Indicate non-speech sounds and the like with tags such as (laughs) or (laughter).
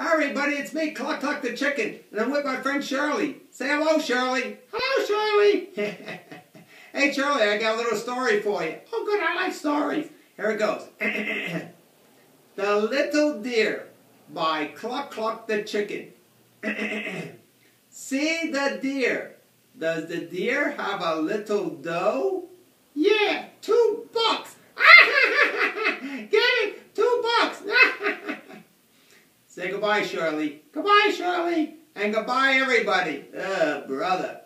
Hi everybody, it's me, Cluck Cluck the Chicken, and I'm with my friend Shirley. Say hello, Shirley. Hello, Shirley. (laughs) hey, Shirley, I got a little story for you. Oh, good, I like stories. Here it goes. (clears throat) the Little Deer by Cluck Cluck the Chicken. (clears throat) See the deer. Does the deer have a little doe? Yeah, Say goodbye, Shirley. Goodbye, Shirley. And goodbye, everybody. Uh, brother.